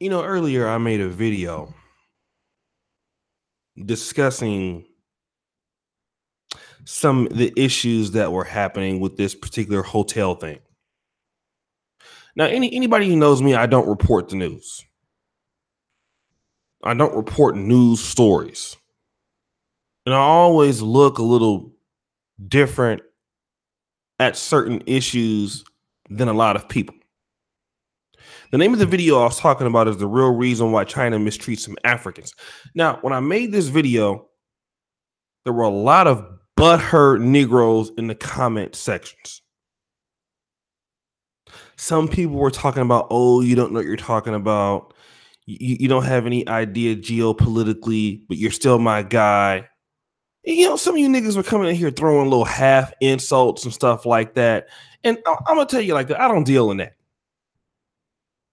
You know, earlier I made a video discussing some the issues that were happening with this particular hotel thing. Now, any anybody who knows me, I don't report the news. I don't report news stories. And I always look a little different at certain issues than a lot of people. The name of the video I was talking about is the real reason why China mistreats some Africans. Now, when I made this video, there were a lot of butthurt Negroes in the comment sections. Some people were talking about, oh, you don't know what you're talking about. You, you don't have any idea geopolitically, but you're still my guy. You know, some of you niggas were coming in here throwing little half insults and stuff like that. And I, I'm gonna tell you like that, I don't deal in that.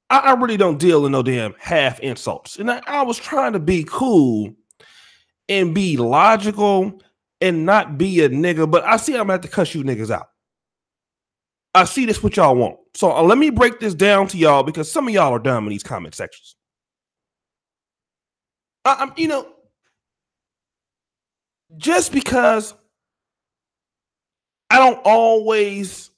I, I really don't deal in no damn half insults. And I, I was trying to be cool and be logical and not be a nigga, but I see I'm gonna have to cuss you niggas out. I see this what y'all want. So uh, let me break this down to y'all because some of y'all are dumb in these comment sections. I, am you know, just because I don't always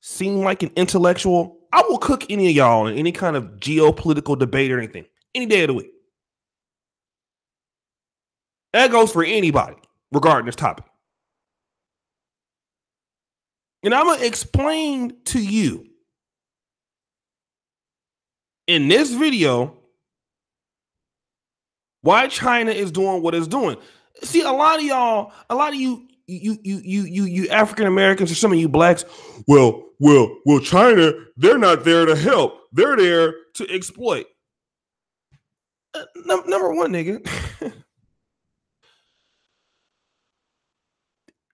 seem like an intellectual I will cook any of y'all in any kind of geopolitical debate or anything any day of the week. That goes for anybody regarding this topic. And I'm going to explain to you in this video why China is doing what it's doing. See, a lot of y'all, a lot of you, you, you, you, you, you African Americans or some of you blacks, well, well, well, China, they're not there to help. They're there to exploit. Uh, number one, nigga.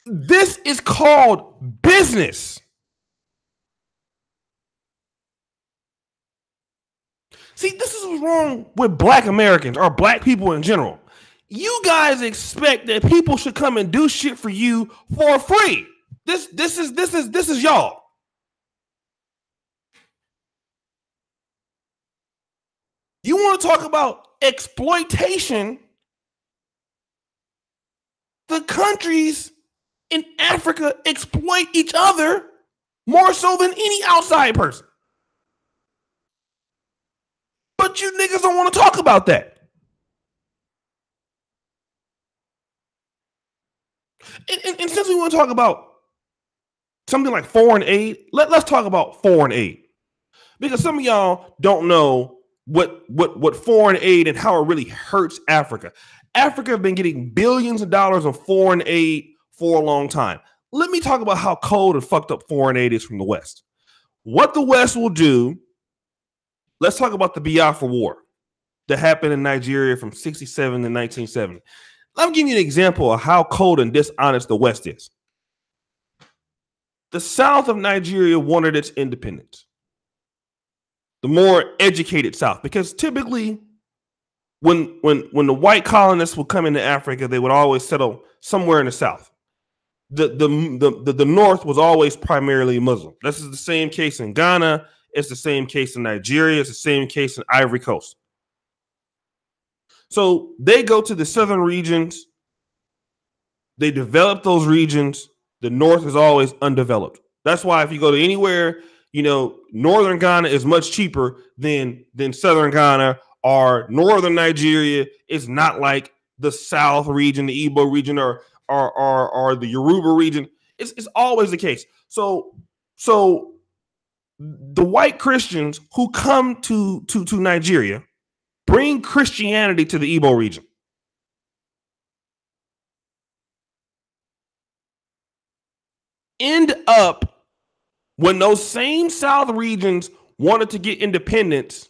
this is called business. See, this is what's wrong with black Americans or black people in general. You guys expect that people should come and do shit for you for free. This this is this is this is y'all. You want to talk about exploitation? The countries in Africa exploit each other more so than any outside person. But you niggas don't want to talk about that. And, and, and, since we want to talk about something like foreign aid, let, let's talk about foreign aid. Because some of y'all don't know what what what foreign aid and how it really hurts Africa. Africa have been getting billions of dollars of foreign aid for a long time. Let me talk about how cold and fucked up foreign aid is from the West. What the West will do, let's talk about the Biafra War that happened in Nigeria from 67 to 1970. Let me give you an example of how cold and dishonest the West is. The South of Nigeria wanted its independence the more educated South, because typically when when when the white colonists would come into Africa, they would always settle somewhere in the South. The the the the, the North was always primarily Muslim. This is the same case in Ghana. It's the same case in Nigeria. It's the same case in Ivory Coast. So they go to the southern regions. They develop those regions. The North is always undeveloped. That's why if you go to anywhere you know, northern Ghana is much cheaper than than southern Ghana or northern Nigeria. It's not like the South region, the Igbo region, or or or, or the Yoruba region. It's, it's always the case. So so the white Christians who come to to to Nigeria bring Christianity to the Igbo region. End up when those same South regions wanted to get independence,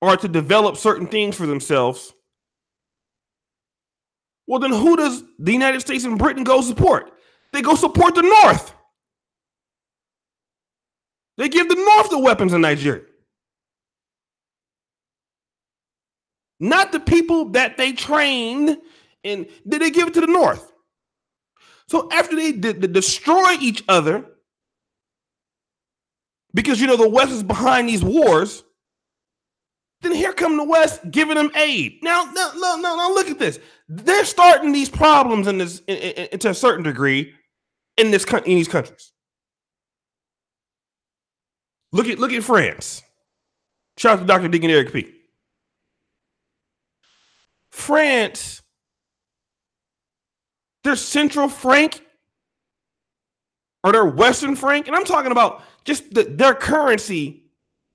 or to develop certain things for themselves, well, then who does the United States and Britain go support? They go support the North. They give the North the weapons in Nigeria. Not the people that they trained, and did they give it to the North? So after they, destroy each other, because you know the West is behind these wars, then here come the West giving them aid. Now, no, no, no, no. Look at this. They're starting these problems in this, in, in, in, to a certain degree, in this in these countries. Look at look at France. Shout out to Dr. Deacon Eric P. France, their central franc or their Western franc, and I'm talking about just the, their currency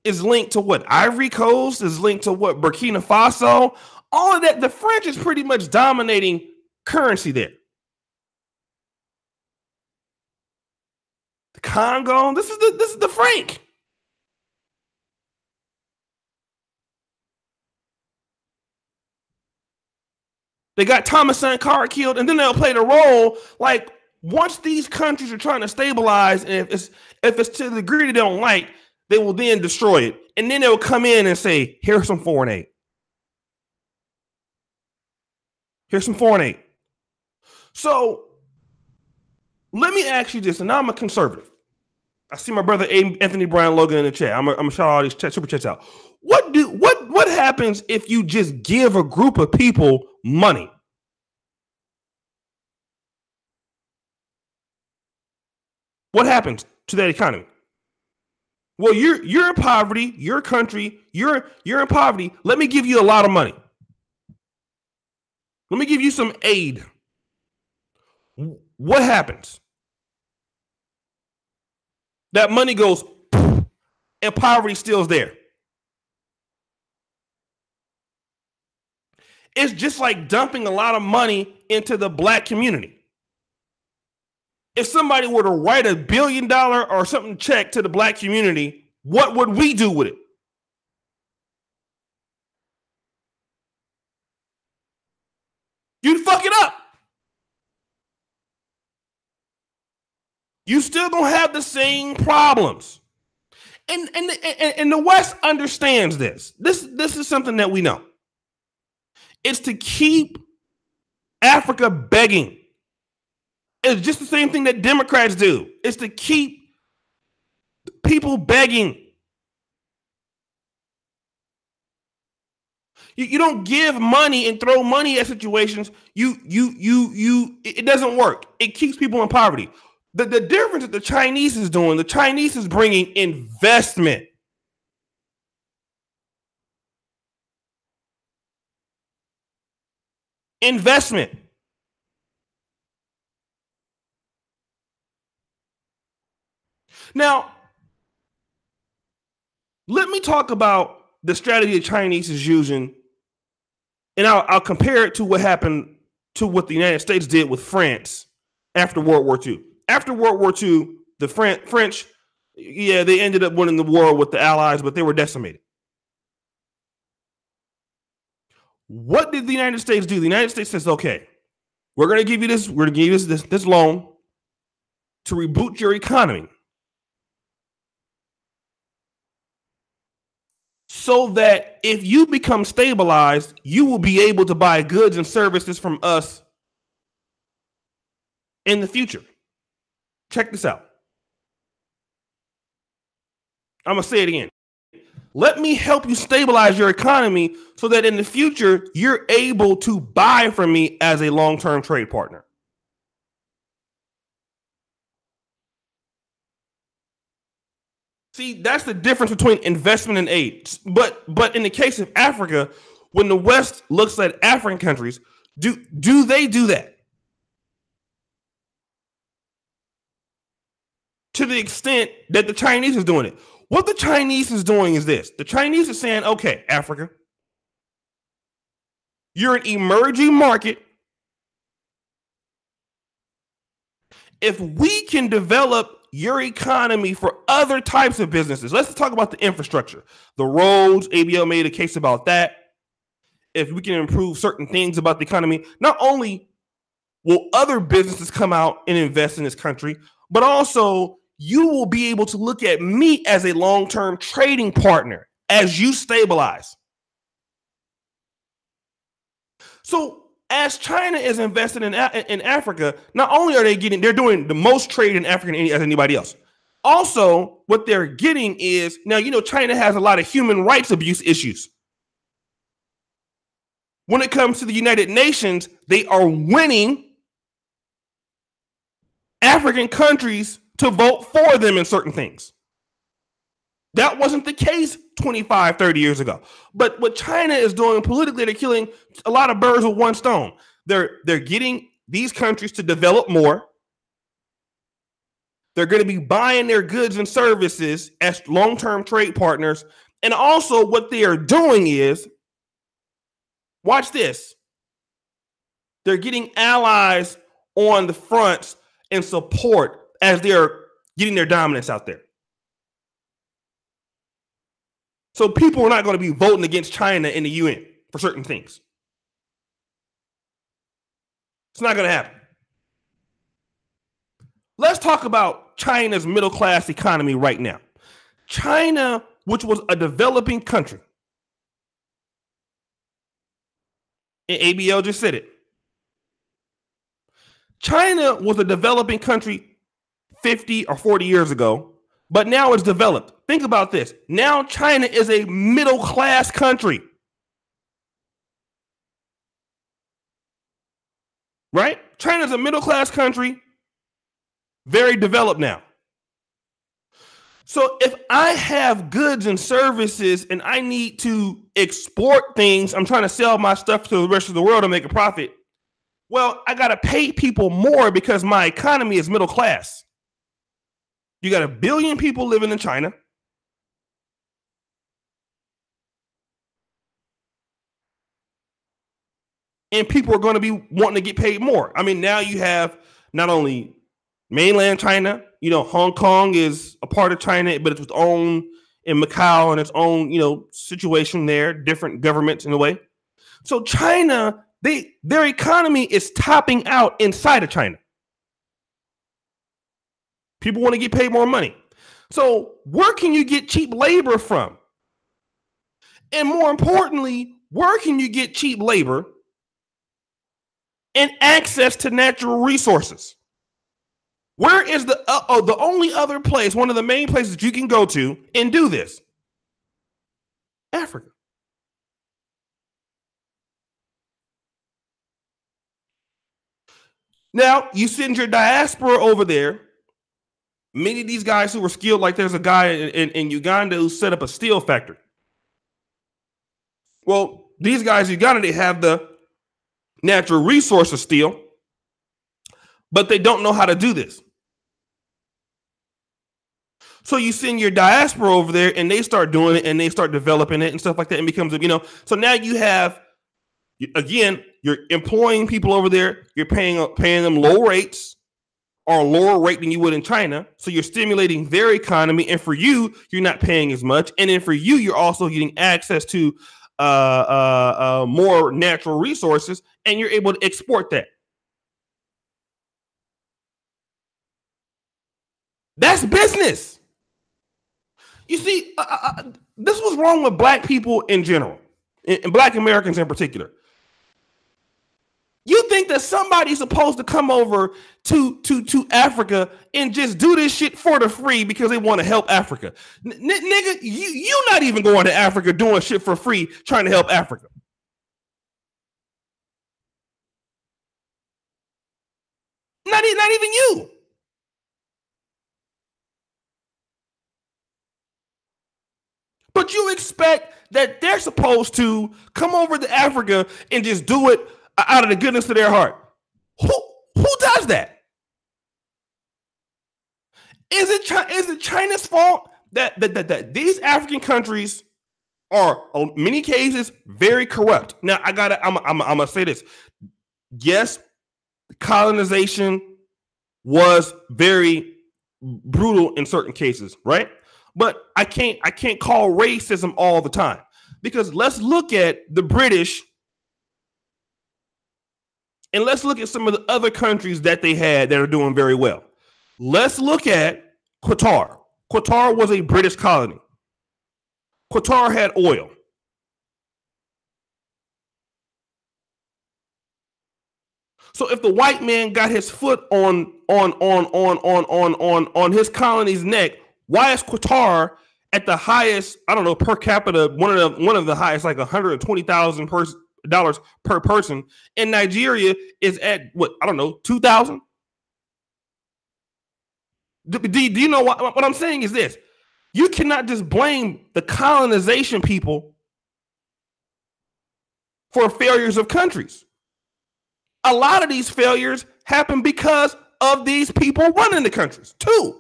is linked to what Ivory Coast is linked to what Burkina Faso. All of that, the French is pretty much dominating currency there. The Congo, this is the this is the franc. They got Thomas Sankara killed, and then they'll play the role like once these countries are trying to stabilize, and if it's if it's to the degree they don't like, they will then destroy it, and then they'll come in and say, "Here's some foreign aid. Here's some foreign aid." So let me ask you this, and I'm a conservative. I see my brother Anthony Brian Logan in the chat. I'm gonna shout all these chat, super chats out. What do what what happens if you just give a group of people money? What happens to that economy? Well, you're you're in poverty, your country, you're you're in poverty. Let me give you a lot of money. Let me give you some aid. What happens? That money goes and poverty still is there. It's just like dumping a lot of money into the black community. If somebody were to write a billion dollar or something check to the black community, what would we do with it? You'd fuck it up. You still don't have the same problems. And, and, and, and the West understands this. This this is something that we know. It's to keep Africa begging. It's just the same thing that Democrats do. It's to keep people begging. You, you don't give money and throw money at situations. You you you you it doesn't work. It keeps people in poverty. The, the difference that the Chinese is doing, the Chinese is bringing investment. Investment. Now, let me talk about the strategy the Chinese is using, and I'll, I'll compare it to what happened to what the United States did with France after World War II. After World War II, the Fran- French, yeah, they ended up winning the war with the Allies, but they were decimated. What did the United States do? The United States says, okay, we're going to give you this, we're going to give you this, this, this loan to reboot your economy. So that if you become stabilized, you will be able to buy goods and services from us in the future. Check this out. I'm going to say it again. Let me help you stabilize your economy so that in the future you're able to buy from me as a long term trade partner. See, that's the difference between investment and aid. But but in the case of Africa, when the West looks at African countries, do do they do that? To the extent that the Chinese is doing it. What the Chinese is doing is this the Chinese are saying, okay, Africa, you're an emerging market. If we can develop your economy for other types of businesses, let's talk about the infrastructure, the roads. ABL made a case about that. If we can improve certain things about the economy, not only will other businesses come out and invest in this country, but also you will be able to look at me as a long term trading partner as you stabilize. So, as China is invested in, in Africa, not only are they getting, they're doing the most trade in Africa as anybody else. Also, what they're getting is now, you know, China has a lot of human rights abuse issues. When it comes to the United Nations, they are winning African countries to vote for them in certain things. That wasn't the case 25, 30 years ago. But what China is doing politically, they're killing a lot of birds with one stone. They're they're getting these countries to develop more. They're going to be buying their goods and services as long-term trade partners. And also what they are doing is watch this. They're getting allies on the fronts and support as they're getting their dominance out there. So people are not going to be voting against China in the UN for certain things. It's not going to happen. Let's talk about China's middle class economy right now. China, which was a developing country, and ABL just said it. China was a developing country 50 or 40 years ago, but now it's developed. Think about this. Now China is a middle class country. Right? China's a middle class country, very developed now. So if I have goods and services and I need to export things, I'm trying to sell my stuff to the rest of the world to make a profit. Well, I got to pay people more because my economy is middle class. You got a billion people living in China. And people are going to be wanting to get paid more. I mean, now you have not only mainland China, you know, Hong Kong is a part of China, but it's its own in Macau and its own, you know, situation there, different governments in a way. So China, they their economy is topping out inside of China. People want to get paid more money. So, where can you get cheap labor from? And more importantly, where can you get cheap labor and access to natural resources? Where is the uh, oh, the only other place, one of the main places you can go to and do this? Africa. Now, you send your diaspora over there Many of these guys who were skilled, like there's a guy in, in, in Uganda who set up a steel factory. Well, these guys in Uganda, they have the natural resource of steel, but they don't know how to do this. So you send your diaspora over there and they start doing it and they start developing it and stuff like that and becomes, a you know, so now you have again, you're employing people over there, you're paying paying them low rates or a lower rate than you would in China. So you're stimulating their economy. And for you, you're not paying as much. And then for you, you're also getting access to uh, uh, uh, more natural resources and you're able to export that. That's business. You see, uh, uh, uh this was wrong with black people in general, and black Americans in particular. You think that somebody's supposed to come over to to to Africa and just do this shit for the free because they want to help Africa? N- nigga, you you not even going to Africa doing shit for free trying to help Africa. Not, not even you. But you expect that they're supposed to come over to Africa and just do it out of the goodness of their heart. Who who does that? Is it is it China's fault that that, that, that these African countries are in many cases very corrupt? Now I gotta I'm I'm, I'm gonna say this. Yes, colonization was very brutal in certain cases, right? But I can't I can't call racism all the time because let's look at the British and let's look at some of the other countries that they had that are doing very well. Let's look at Qatar. Qatar was a British colony. Qatar had oil. So if the white man got his foot on on on on on on on on his colony's neck. Why is Qatar at the highest? I don't know per capita, one of the one of the highest, like one hundred twenty thousand per dollars per person. And Nigeria is at what I don't know two thousand. Do, do, do, you know what, what I'm saying? Is this you cannot just blame the colonization people for failures of countries. A lot of these failures happen because of these people running the countries, too.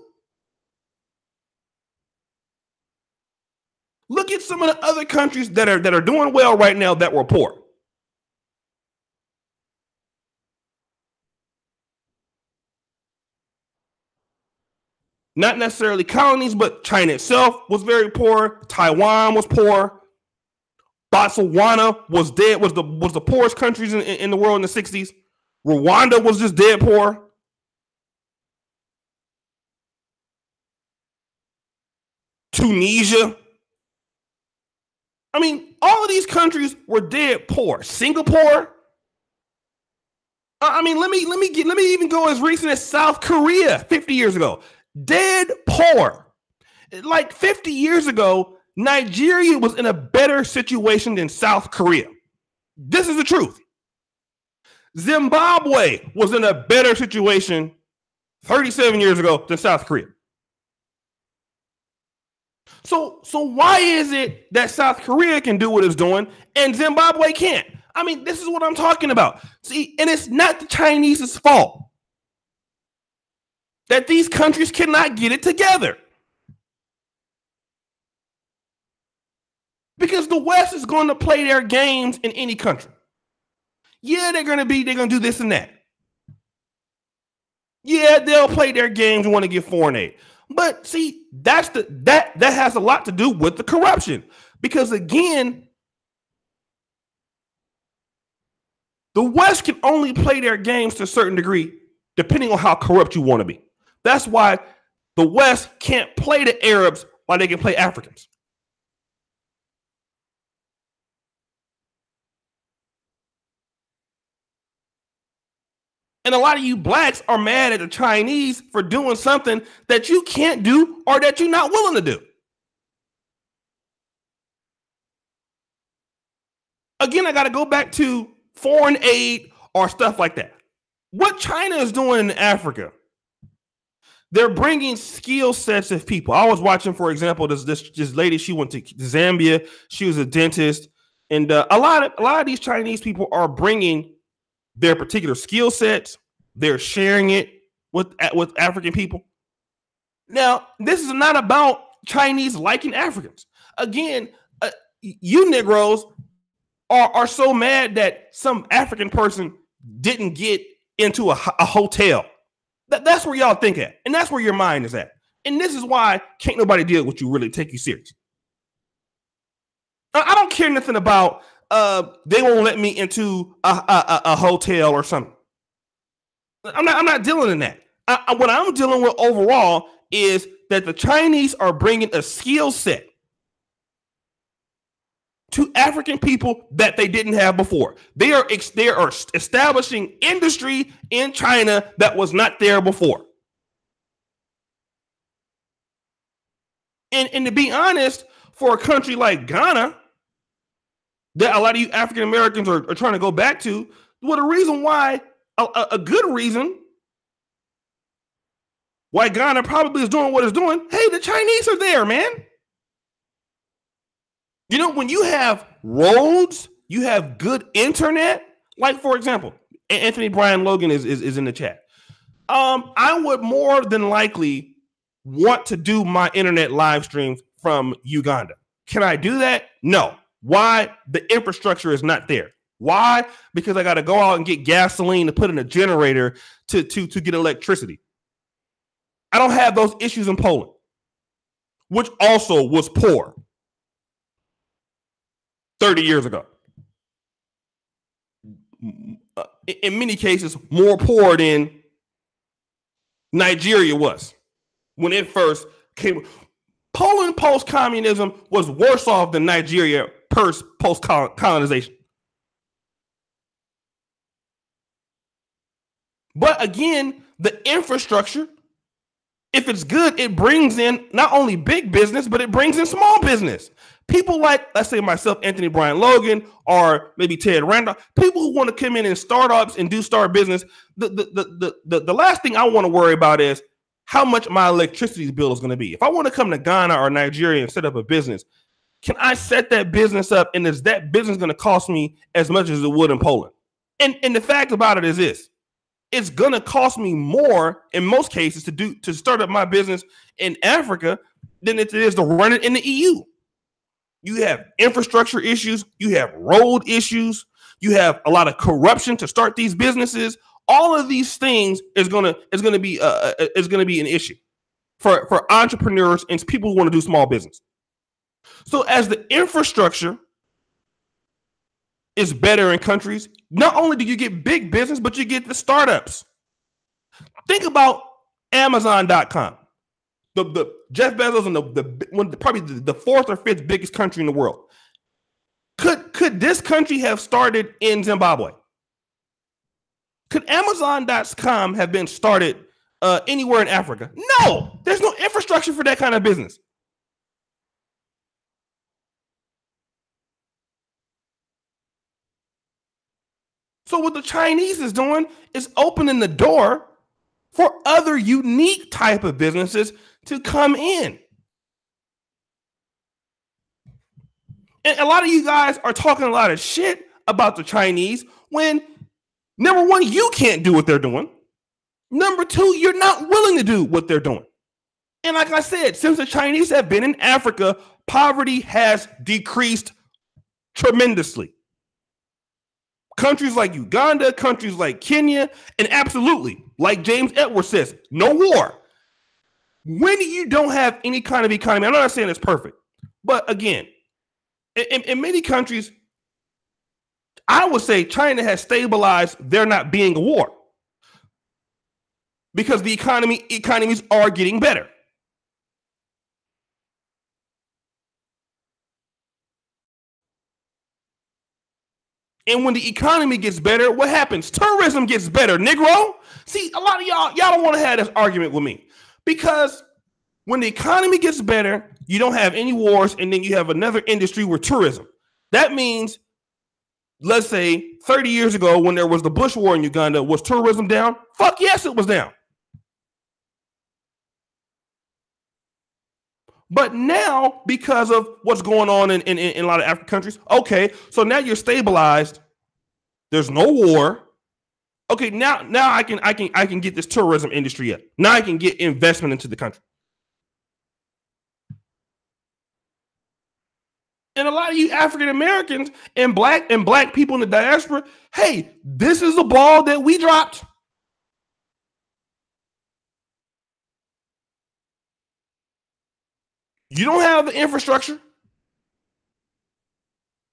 Look at some of the other countries that are that are doing well right now that were poor. Not necessarily colonies, but China itself was very poor. Taiwan was poor. Botswana was dead, was the was the poorest countries in, in the world in the 60s. Rwanda was just dead poor. Tunisia. I mean, all of these countries were dead poor. Singapore. Uh, I mean, let me let me get let me even go as recent as South Korea 50 years ago. Dead poor. Like 50 years ago, Nigeria was in a better situation than South Korea. This is the truth. Zimbabwe was in a better situation 37 years ago than South Korea. So, so why is it that South Korea can do what it's doing and Zimbabwe can't? I mean, this is what I'm talking about. See, and it's not the Chinese's fault that these countries cannot get it together. Because the West is going to play their games in any country. Yeah, they're going to be, they're going to do this and that. Yeah, they'll play their games and want to get foreign aid. But see, that's the that that has a lot to do with the corruption. Because again, the West can only play their games to a certain degree, depending on how corrupt you want to be. That's why the West can't play the Arabs while they can play Africans. And a lot of you blacks are mad at the Chinese for doing something that you can't do or that you're not willing to do. Again, I got to go back to foreign aid or stuff like that. What China is doing in Africa, they're bringing skill sets of people. I was watching, for example, this this, this lady. She went to Zambia. She was a dentist, and uh, a lot of a lot of these Chinese people are bringing their particular skill sets. They're sharing it with with African people. Now, this is not about Chinese liking Africans. Again, uh, you Negroes are, are so mad that some African person didn't get into a, a hotel. That, that's where y'all think at, and that's where your mind is at. And this is why can't nobody deal with you really take you serious. I, I don't care nothing about uh, they won't let me into a, a, a hotel or something. I'm not. I'm not dealing in that. I, what I'm dealing with overall is that the Chinese are bringing a skill set to African people that they didn't have before. They are they are establishing industry in China that was not there before. And and to be honest, for a country like Ghana, that a lot of you African Americans are, are trying to go back to. Well, the reason why, a, a, good reason why Ghana probably is doing what it's doing. Hey, the Chinese are there, man. You know, when you have roads, you have good internet. Like, for example, Anthony Brian Logan is, is, is in the chat. Um, I would more than likely want to do my internet live streams from Uganda. Can I do that? No. Why? The infrastructure is not there. Why? Because I got to go out and get gasoline to put in a generator to, to, to get electricity. I don't have those issues in Poland, which also was poor 30 years ago. Uh, in many cases, more poor than Nigeria was when it first came. Poland post communism was worse off than Nigeria post colonization. But again, the infrastructure, if it's good, it brings in not only big business, but it brings in small business. People like, let's say myself, Anthony Brian Logan, or maybe Ted Randolph, people who want to come in in startups and do start business. The, the, the, the, the, the last thing I want to worry about is how much my electricity bill is going to be. If I want to come to Ghana or Nigeria and set up a business, can I set that business up and is that business going to cost me as much as it would in Poland? And and the fact about it is this it's going to cost me more in most cases to do to start up my business in Africa than it is to run it in the EU. You have infrastructure issues, you have road issues, you have a lot of corruption to start these businesses. All of these things is gonna is gonna be uh, uh is gonna be an issue for for entrepreneurs and people who want to do small business. So as the infrastructure is better in countries, not only do you get big business, but you get the startups. Think about Amazon.com. The, the Jeff Bezos and the, the one probably the, the fourth or fifth biggest country in the world. Could could this country have started in Zimbabwe? Could Amazon.com have been started uh, anywhere in Africa? No, there's no infrastructure for that kind of business. So what the Chinese is doing is opening the door for other unique type of businesses to come in. And a lot of you guys are talking a lot of shit about the Chinese when number one, you can't do what they're doing. Number two, you're not willing to do what they're doing. And like I said, since the Chinese have been in Africa, poverty has decreased tremendously countries like Uganda, countries like Kenya, and absolutely, like James Edwards says, no war. When you don't have any kind of economy, I'm not saying it's perfect, but again, in, in many countries, I would say China has stabilized there not being a war because the economy economies are getting better. And when the economy gets better, what happens? Tourism gets better, Negro. See, a lot of y'all, y'all don't want to have this argument with me because when the economy gets better, you don't have any wars, and then you have another industry where tourism. That means, let's say 30 years ago, when there was the Bush War in Uganda, was tourism down? Fuck yes, it was down. But now, because of what's going on in, in, in a lot of African countries, okay, so now you're stabilized. There's no war. Okay, now now I can I can I can get this tourism industry up. Now I can get investment into the country. And a lot of you African Americans and black and black people in the diaspora, hey, this is a ball that we dropped. You don't have the infrastructure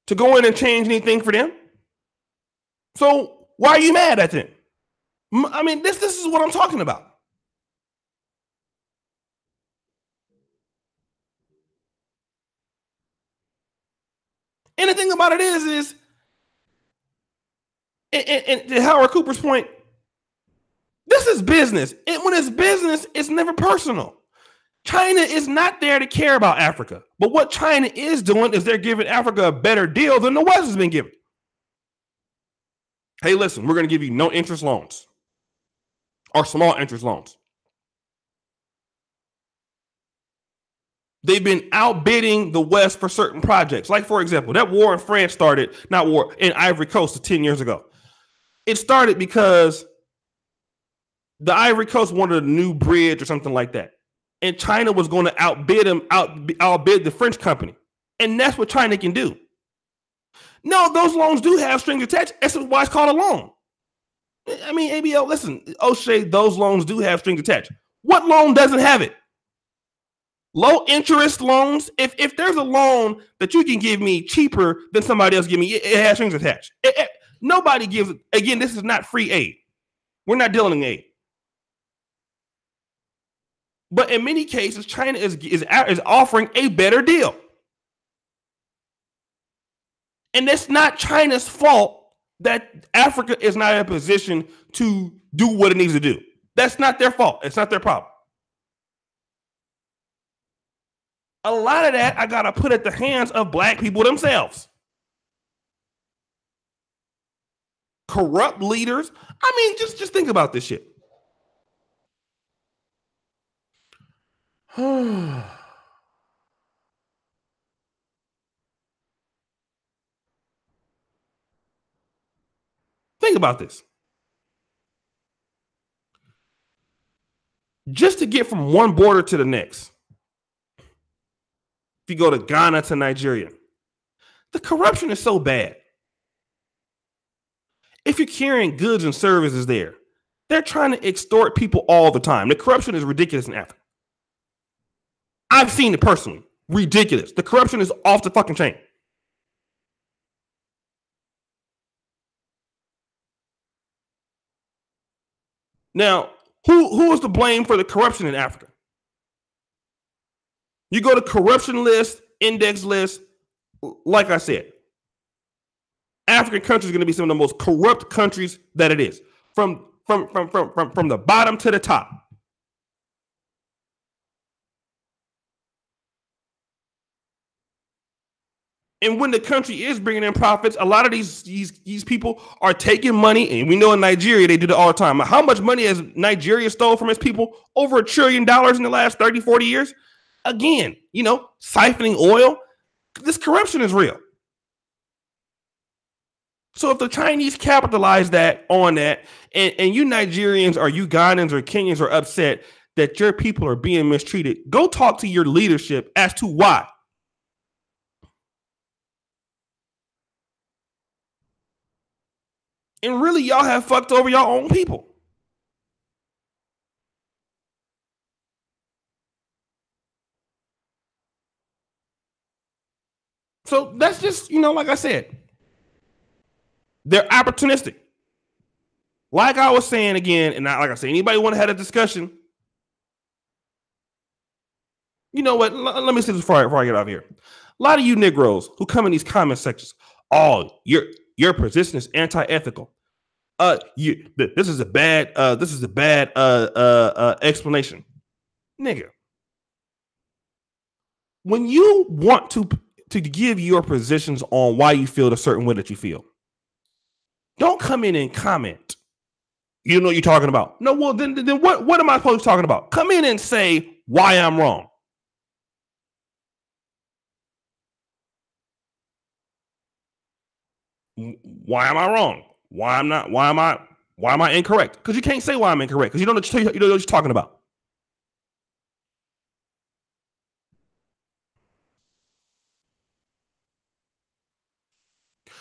to go in and change anything for them. So why are you mad at them? I mean, this this is what I'm talking about. And the thing about it is, is and, and, and to Howard Cooper's point, this is business. And when it's business, it's never personal. China is not there to care about Africa. But what China is doing is they're giving Africa a better deal than the West has been given. Hey, listen, we're going to give you no interest loans or small interest loans. They've been outbidding the West for certain projects. Like, for example, that war in France started, not war, in Ivory Coast 10 years ago. It started because the Ivory Coast wanted a new bridge or something like that and China was going to outbid them, out, outbid the French company. And that's what China can do. No, those loans do have strings attached. That's why it's called a loan. I mean, ABL, listen, Oshay, those loans do have strings attached. What loan doesn't have it? Low interest loans. If if there's a loan that you can give me cheaper than somebody else give me, it, it has strings attached. It, it, nobody gives. Again, this is not free aid. We're not dealing in aid. But in many cases, China is, is, is offering a better deal. And it's not China's fault that Africa is not in a position to do what it needs to do. That's not their fault. It's not their problem. A lot of that I gotta put at the hands of black people themselves. Corrupt leaders. I mean, just just think about this shit. Think about this. Just to get from one border to the next, if you go to Ghana to Nigeria, the corruption is so bad. If you're carrying goods and services there, they're trying to extort people all the time. The corruption is ridiculous in Africa. I've seen it personally. Ridiculous. The corruption is off the fucking chain. Now, who who is to blame for the corruption in Africa? You go to corruption list, index list, like I said, African countries are going to be some of the most corrupt countries that it is. From from from from from, from the bottom to the top. And when the country is bringing in profits, a lot of these these these people are taking money, and we know in Nigeria they do it all the time. How much money has Nigeria stole from its people? Over a trillion dollars in the last 30, 40 years. Again, you know, siphoning oil. This corruption is real. So if the Chinese capitalize that on that, and, and you Nigerians or you Ghanaians or Kenyans are upset that your people are being mistreated, go talk to your leadership as to why. And really, y'all have fucked over your own people. So that's just, you know, like I said, they're opportunistic. Like I was saying again, and not like I said, anybody want to have a discussion? You know what? L- let me say this before I, before I get out of here. A lot of you Negroes who come in these comment sections, oh, you're your position is anti-ethical. Uh, you this is a bad uh this is a bad uh uh, uh explanation, nigga. When you want to to give your positions on why you feel a certain way that you feel, don't come in and comment. You know what you're talking about. No, well then then what what am I supposed to be talking about? Come in and say why I'm wrong. Why am I wrong? Why I'm not? Why am I? Why am I incorrect? Because you can't say why I'm incorrect because you don't know, you don't know what you're talking about.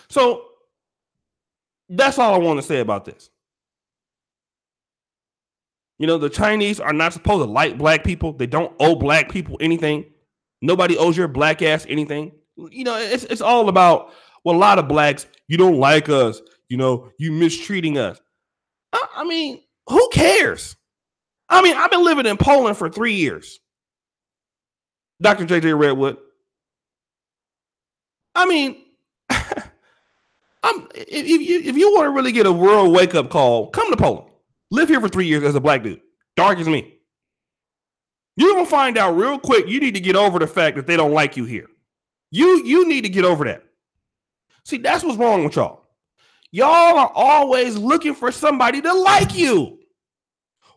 So that's all I want to say about this. You know, the Chinese are not supposed to like black people. They don't owe black people anything. Nobody owes your black ass anything. You know, it's it's all about well, a lot of blacks, you don't like us, you know, you mistreating us. I, I mean, who cares? I mean, I've been living in Poland for three years. Dr. JJ Redwood. I mean, I'm if, you if you want to really get a world wake up call, come to Poland. Live here for three years as a black dude, dark as me. You're gonna find out real quick. You need to get over the fact that they don't like you here. You you need to get over that. See, that's what's wrong with y'all. Y'all are always looking for somebody to like you.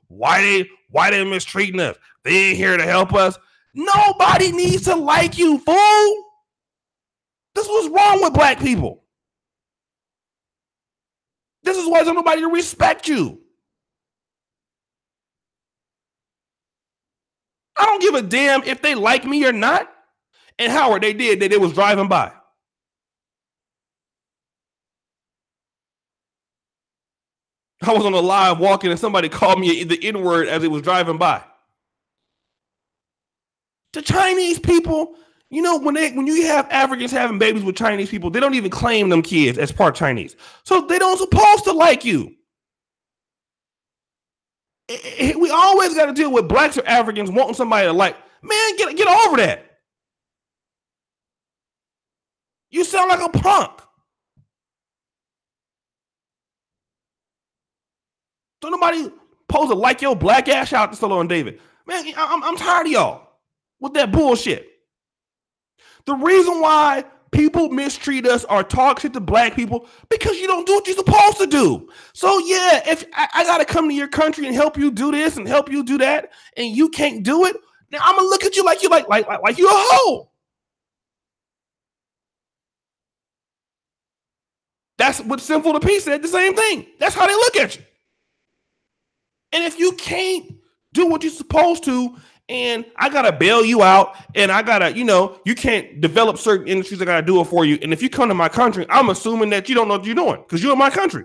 Why they why they mistreating us? They ain't here to help us. Nobody needs to like you, fool. This was wrong with black people. This is why there's nobody to respect you. I don't give a damn if they like me or not. And Howard, they did that. They was driving by. I was on a live walking and somebody called me the N word as it was driving by. The Chinese people, you know, when they when you have Africans having babies with Chinese people, they don't even claim them kids as part Chinese. So they don't supposed to like you. we always got to deal with blacks or Africans wanting somebody to like. Man, get get over that. You sound like a punk. Don't nobody supposed a like your black ass out to and David. Man, I'm, I'm tired of y'all with that bullshit. The reason why people mistreat us or talk shit to black people because you don't do what you're supposed to do. So yeah, if I, I, gotta come to your country and help you do this and help you do that, and you can't do it, now I'm gonna look at you like you like like like, like you a hoe. That's what Sinful to Peace said. The same thing. That's how they look at you. And if you can't do what you're supposed to, and I gotta bail you out, and I gotta, you know, you can't develop certain industries. I gotta do it for you. And if you come to my country, I'm assuming that you don't know what you're doing because you're in my country.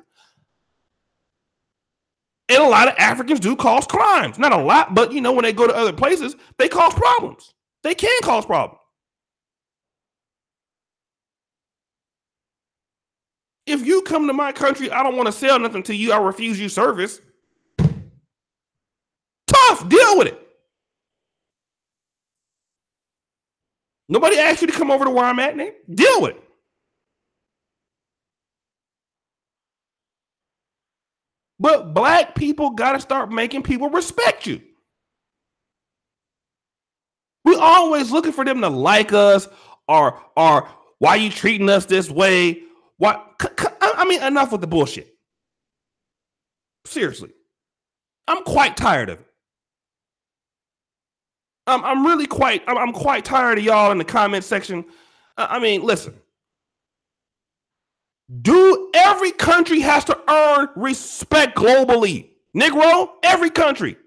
And a lot of Africans do cause crimes. Not a lot, but you know, when they go to other places, they cause problems. They can cause problems. If you come to my country, I don't want to sell nothing to you. I refuse you service. Deal with it. Nobody asked you to come over to where I'm at, Nate. Deal with it. But black people got to start making people respect you. We always looking for them to like us or or why you treating us this way? Why I mean enough with the bullshit. Seriously. I'm quite tired of it. I'm, I'm really quite I'm, I'm quite tired of y'all in the comment section. I mean, listen. Do every country has to earn respect globally? Negro, every country.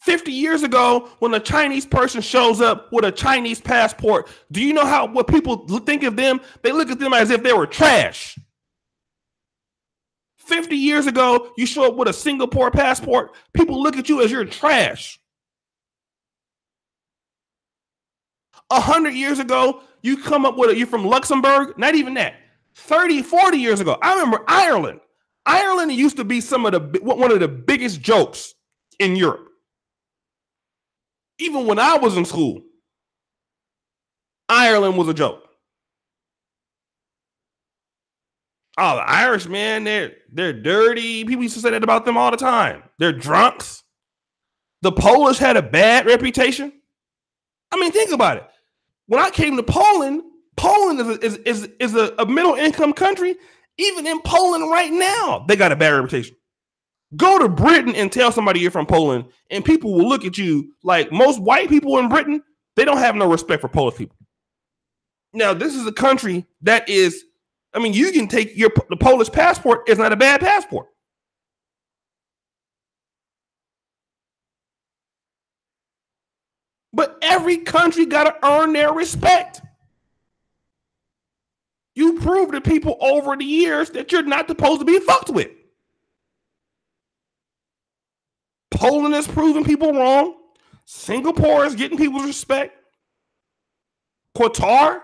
50 years ago, when a Chinese person shows up with a Chinese passport, do you know how what people think of them? They look at them as if they were trash. 50 years ago, you show up with a Singapore passport, people look at you as you're trash. A hundred years ago, you come up with it, you're from Luxembourg, not even that. 30, 40 years ago, I remember Ireland. Ireland used to be some of the one of the biggest jokes in Europe. Even when I was in school, Ireland was a joke. Oh, the Irish, man, they're they're dirty. People used to say that about them all the time. They're drunks. The Polish had a bad reputation. I mean, think about it when I came to Poland, Poland is a, is, is, is a, a middle income country. Even in Poland right now, they got a bad reputation. Go to Britain and tell somebody you're from Poland, and people will look at you like most white people in Britain. They don't have no respect for Polish people. Now, this is a country that is, I mean, you can take your the Polish passport. It's not a bad passport. But every country got to earn their respect. You prove to people over the years that you're not supposed to be fucked with. Poland is proving people wrong. Singapore is getting people's respect. Qatar.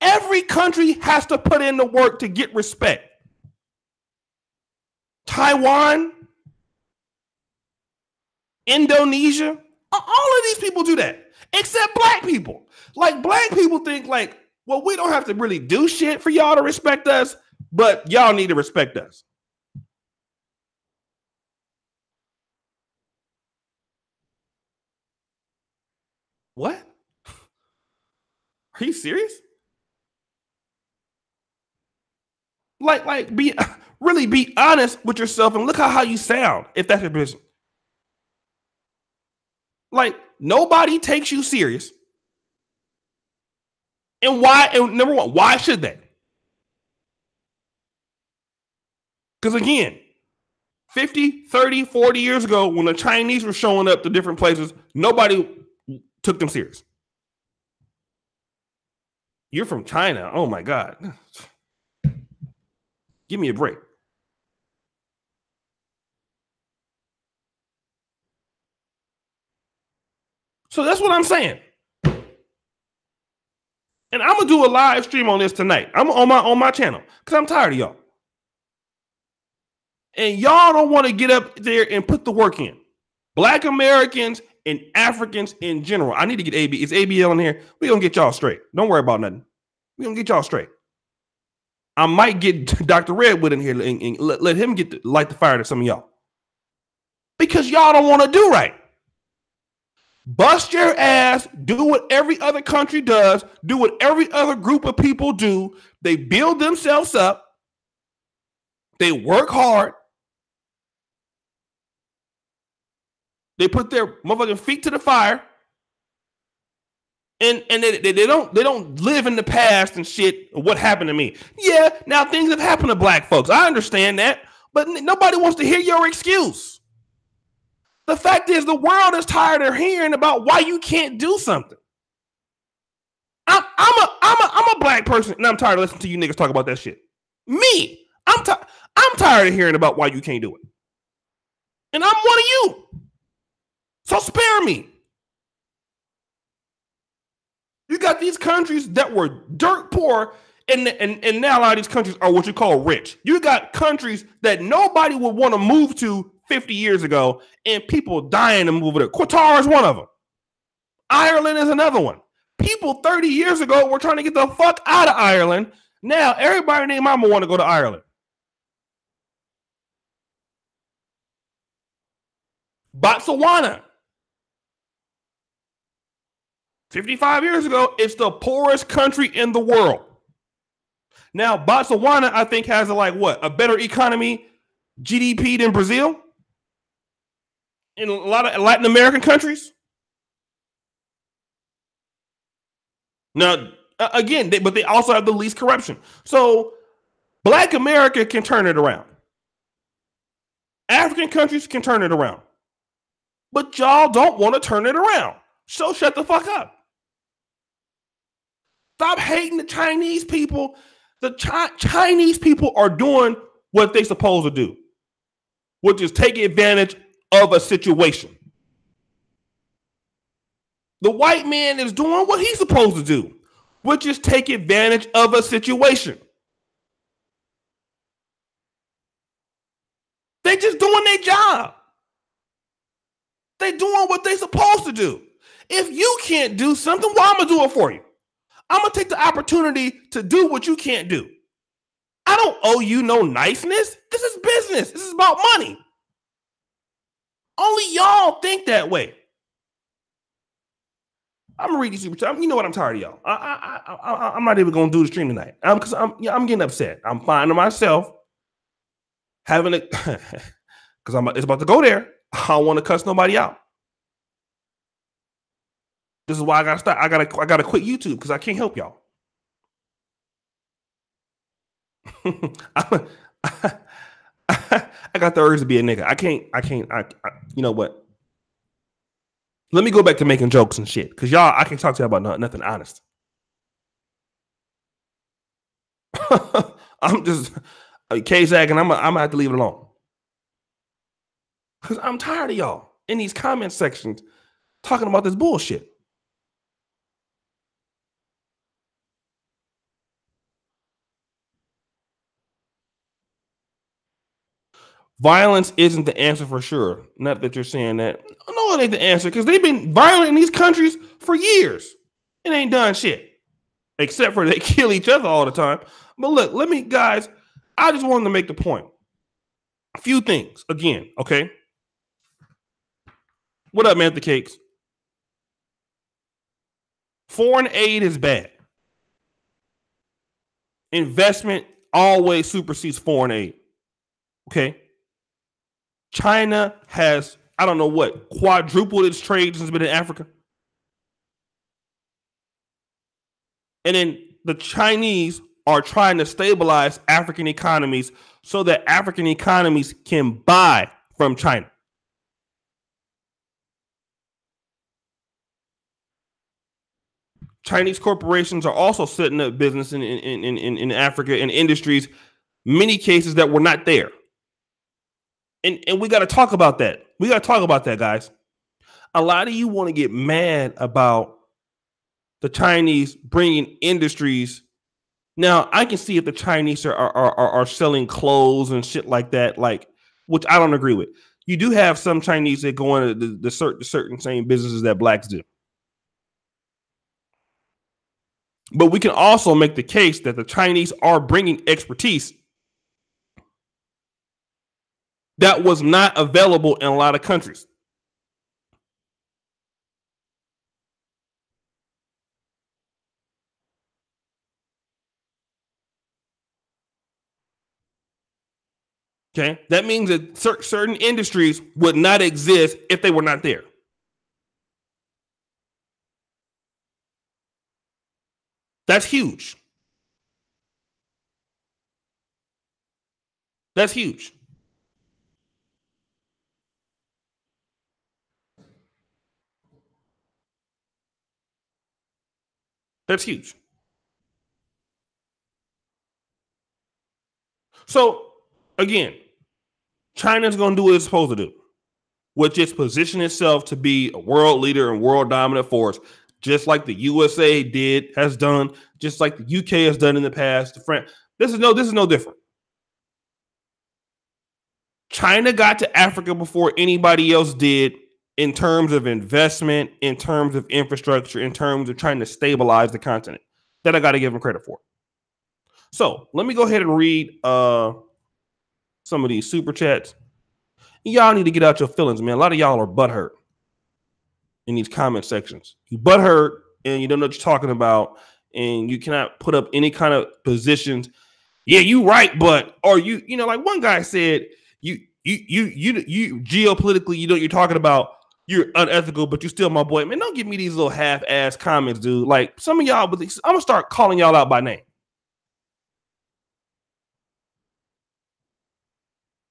Every country has to put in the work to get respect. Taiwan, Indonesia, all of these people do that, except black people. Like black people think like, well, we don't have to really do shit for y'all to respect us, but y'all need to respect us. What? Are you serious? Like, like, be really be honest with yourself and look how, how you sound if that's your business. Like nobody takes you serious. And why? And number one, why should they? Because again, 50, 30, 40 years ago, when the Chinese were showing up to different places, nobody took them serious. You're from China. Oh my God. Give me a break. So that's what I'm saying. And I'm gonna do a live stream on this tonight. I'm on my on my channel because I'm tired of y'all. And y'all don't want to get up there and put the work in. Black Americans and Africans in general. I need to get AB. It's ABL in here? We're gonna get y'all straight. Don't worry about nothing. We're gonna get y'all straight. I might get Dr. Redwood in here and, and let, let him get the, light the fire to some of y'all because y'all don't want to do right. Bust your ass, do what every other country does, do what every other group of people do. They build themselves up, they work hard, they put their motherfucking feet to the fire. And, and they, they, they don't they don't live in the past and shit what happened to me. Yeah now things have happened to black folks. I understand that. But nobody wants to hear your excuse the fact is, the world is tired of hearing about why you can't do something. I'm, I'm a I'm a I'm a black person, and I'm tired of listening to you niggas talk about that shit. Me, I'm tired. I'm tired of hearing about why you can't do it, and I'm one of you. So spare me. You got these countries that were dirt poor, and, and, and now a lot of these countries are what you call rich. You got countries that nobody would want to move to 50 years ago, and people dying to move there. Qatar is one of them. Ireland is another one. People 30 years ago were trying to get the fuck out of Ireland. Now everybody named mama want to go to Ireland. Botswana. 55 years ago, it's the poorest country in the world. Now, Botswana, I think, has a like what a better economy, GDP than Brazil in a lot of Latin American countries. Now, again, they, but they also have the least corruption. So, Black America can turn it around. African countries can turn it around. But y'all don't want to turn it around. So shut the fuck up. Stop hating the Chinese people. The Chi- Chinese people are doing what they're supposed to do, which is take advantage of a situation. The white man is doing what he's supposed to do, which is take advantage of a situation. They just doing their job. They doing what they supposed to do. If you can't do something, well, I'm gonna do it for you. I'm gonna take the opportunity to do what you can't do. I don't owe you no niceness. This is business. This is about money. Only y'all think that way. I'm gonna read these super chats. You know what? I'm tired of y'all. I, I, I, am not even gonna do the stream tonight. I'm because I'm, yeah, I'm getting upset. I'm finding myself having a because I'm it's about to go there. I don't want to cuss nobody out. This is why I gotta stop. I gotta I gotta quit YouTube because I can't help y'all. I got the urge to be a nigga. I can't. I can't. I, I you know what? Let me go back to making jokes and shit. Cause y'all, I can talk to y'all about nothing honest. I'm just K Zag, and I'm I'm gonna have to leave it alone. Cause I'm tired of y'all in these comment sections talking about this bullshit. Violence isn't the answer for sure. Not that you're saying that. No, it ain't the answer because they've been violent in these countries for years. It ain't done shit. Except for they kill each other all the time. But look, let me, guys, I just wanted to make the point. A few things again, okay? What up, man? The cakes. Foreign aid is bad. Investment always supersedes foreign aid. Okay. China has, I don't know what, quadrupled its trade since it's been in Africa. And then the Chinese are trying to stabilize African economies so that African economies can buy from China. Chinese corporations are also setting up business in, in, in, in, in Africa in industries, many cases that were not there and and we got to talk about that. We got to talk about that, guys. A lot of you want to get mad about the Chinese bringing industries. Now, I can see if the Chinese are are, are, are selling clothes and shit like that, like which I don't agree with. You do have some Chinese that go into the, the certain certain same businesses that blacks do. But we can also make the case that the Chinese are bringing expertise that was not available in a lot of countries. Okay, that means that certain industries would not exist if they were not there. That's huge. That's huge. That's huge. So again, China's going to do what it's supposed to do, which is position itself to be a world leader and world dominant force, just like the USA did, has done, just like the UK has done in the past. The France, this is no, this is no different. China got to Africa before anybody else did in terms of investment, in terms of infrastructure, in terms of trying to stabilize the continent. That I got to give them credit for. So let me go ahead and read uh, some of these super chats. Y'all need to get out your feelings, man. A lot of y'all are butthurt in these comment sections. You butthurt and you don't know what you're talking about, and you cannot put up any kind of positions. Yeah, you right, but or you, you know, like one guy said, you you you you you geopolitically, you know you're talking about you're unethical, but you're still my boy. Man, don't give me these little half-ass comments, dude. Like some of y'all, I'm gonna start calling y'all out by name.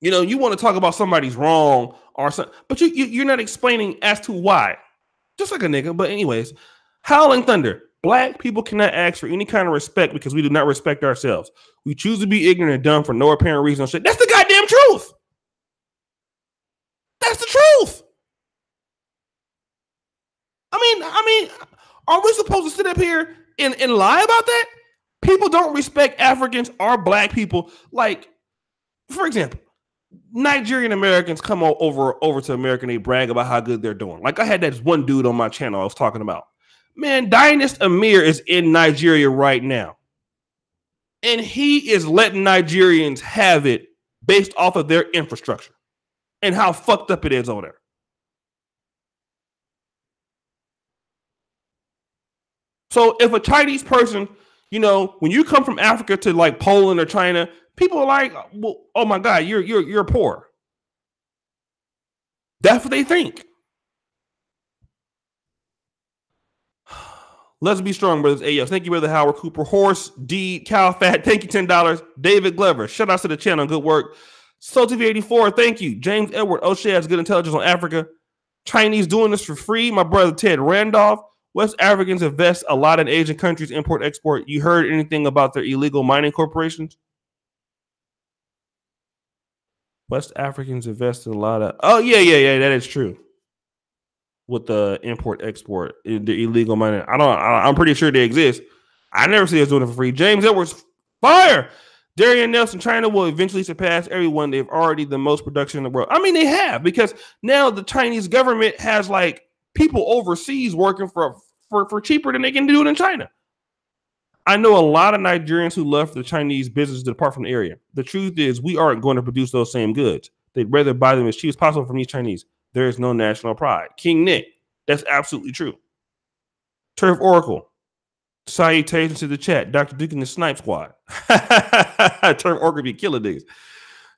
You know, you want to talk about somebody's wrong or something, but you, you are not explaining as to why. Just like a nigga. But anyways, Howling Thunder. Black people cannot ask for any kind of respect because we do not respect ourselves. We choose to be ignorant and dumb for no apparent reason. Shit. That's the goddamn truth. That's the truth. I mean, I mean, are we supposed to sit up here and, and lie about that? People don't respect Africans or black people. Like, for example, Nigerian Americans come over over to America and they brag about how good they're doing. Like I had that one dude on my channel I was talking about. Man, Dynast Amir is in Nigeria right now. And he is letting Nigerians have it based off of their infrastructure and how fucked up it is over there. So if a Chinese person, you know, when you come from Africa to like Poland or China, people are like, well, "Oh my God, you're you're you're poor." That's what they think. Let's be strong, brothers. Yo, thank you, brother Howard Cooper, Horse D, Cal Fat. Thank you, ten dollars. David Glover, shout out to the channel. Good work. Soul TV 84, thank you. James Edward Oshay has good intelligence on Africa. Chinese doing this for free. My brother Ted Randolph. West Africans invest a lot in Asian countries, import, export. You heard anything about their illegal mining corporations? West Africans invest in a lot of. Oh yeah, yeah, yeah. That is true. With the import export, eh, the illegal mining. I don't. I, am pretty sure they exist. I never see us doing it for free. James Edwards, fire. Darian Nelson, China will eventually surpass everyone. They've already the most production in the world. I mean, they have because now the Chinese government has like people overseas working for for, for cheaper than they can do it in China. I know a lot of Nigerians who left the Chinese business to depart from the area. The truth is, we aren't going to produce those same goods. They'd rather buy them as cheap as possible from these Chinese. There is no national pride. King Nick, that's absolutely true. Turf Oracle, salutations to the chat. Dr. Duke and the Snipe Squad. Turf Oracle be killing these.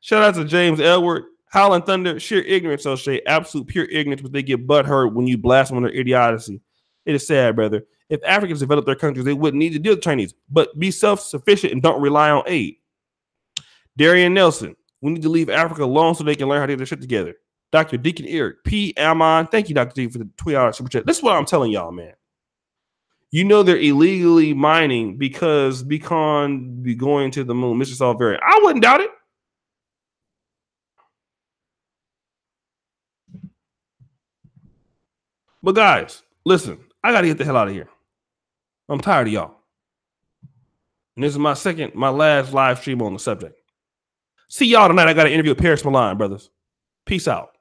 Shout out to James Edward. Howling Thunder, sheer ignorance, Oshay. Absolute pure ignorance, but they get butt hurt when you blast them on their idiocy. It is sad, brother. If Africans develop their countries, they wouldn't need to deal with Chinese, but be self sufficient and don't rely on aid. Darian Nelson, we need to leave Africa alone so they can learn how to get their shit together. Dr. Deacon Eric, P. Amon, thank you, Dr. D, for the $20 super chat. This is what I'm telling y'all, man. You know they're illegally mining because Beacon be going to the moon. Mr. Salveri. I wouldn't doubt it. But guys, listen, I got to get the hell out of here. I'm tired of y'all. And this is my second, my last live stream on the subject. See y'all tonight. I got an interview with Paris Milan, brothers. Peace out.